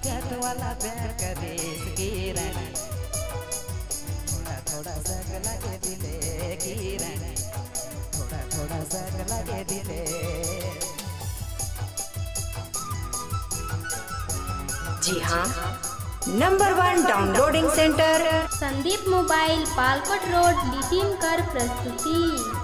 हकीकत वाला प्यार करे इसकी रानी थोड़ा थोड़ा सग लगे दिले की रानी थोड़ा थोड़ा सग लगे दिले। जी हाँ number one downloading centre Sandeep mobile Palkot road Latin कर प्रस्तुति।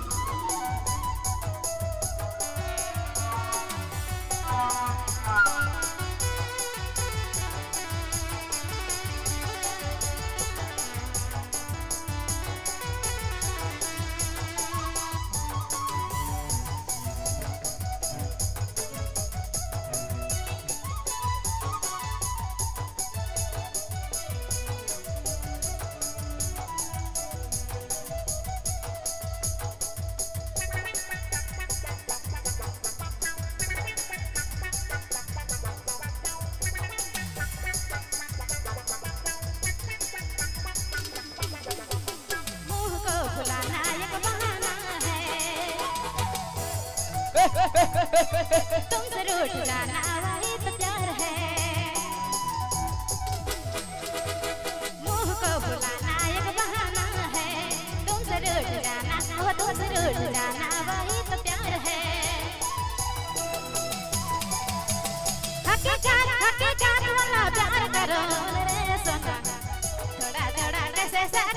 रूठ जाना को फुलाना एक बहाना है। वो तुमसे रूठ जाना तो प्यार है। हकीकत प्यार करो। थोड़ा थोड़ा कैसे साग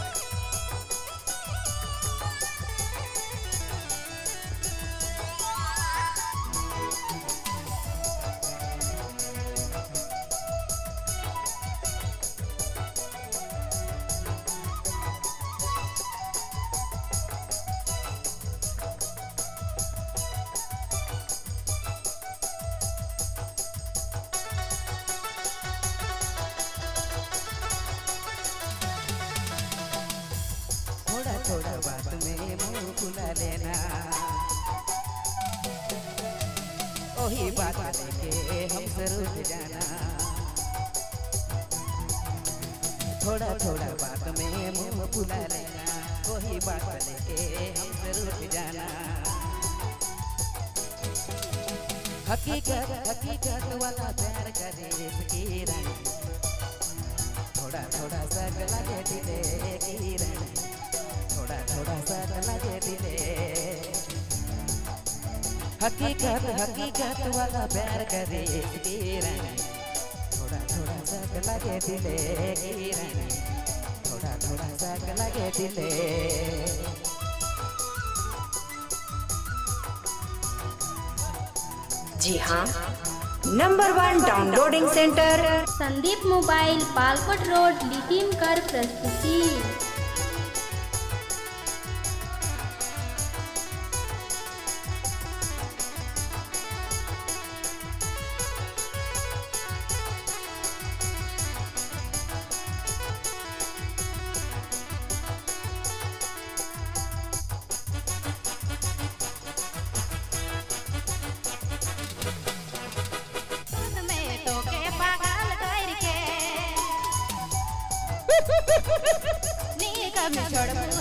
बात लेके हमसे रुठ जाना। थोड़ा थोड़ा बात में मुँह फुला लेना वही बात लेके हमसे रुठ जाना। हकीकत हकीकत वाला प्यार करे इसकी रानी। थोड़ा थोड़ा सग लगे दिले की रानी। थोड़ा थोड़ा सग लगे दिले। हकीकत हकीकत वाला प्यार करे इसकी थोड़ा थोड़ा सग लगे दिले की थोड़ा थोड़ा सग लगे दिले। जी हाँ number one downloading centre Sandeep mobile Palkot road Latin कर प्रस्तुति। नी कभी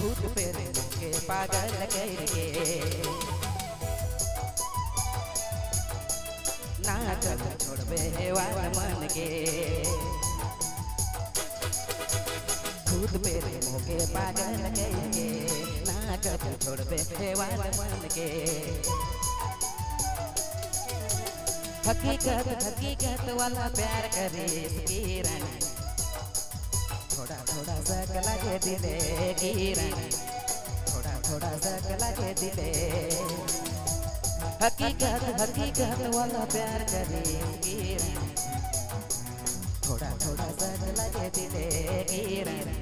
भूत प्रेत के पागल करके ना कब छोड़बे वाला मन के। भूत प्रेत के पागल करके ना कब छोड़बे वाला मन के। हकीकत हकीकत वाला प्यार करे की रानी। थोड़ा थोड़ा सक लगे दिले की रानी थोड़ा थोड़ा सक लगे दिले। हकीकत हकीकत वाला प्यार करे की रानी थोड़ा थोड़ा सक लगे दिले की रानी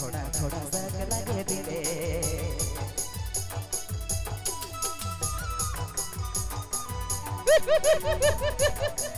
थोड़ा थोड़ा सक लगे दिले। खुद में तो के पागल करके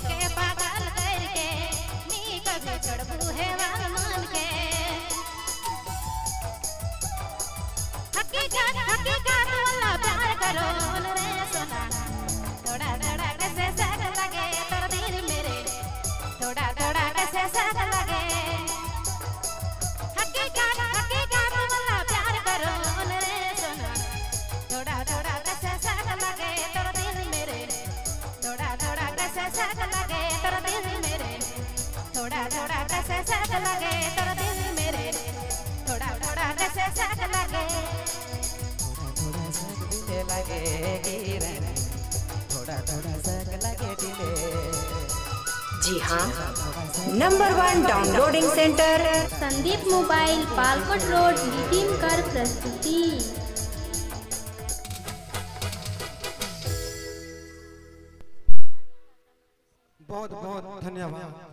कैसे सग लगे तोर दिल मेरे थोड़ा थोड़ा कैसे लगे तोर दिल मेरे थोड़ा थोड़ा कैसे लगे। थोड़ा थोड़ा दिले लगे की थोड़ा थोड़ा सक लगे दिले जी हाँ। Number one downloading centre Sandeep mobile Palkot road Nitin कर प्रस्तुति। ആവാം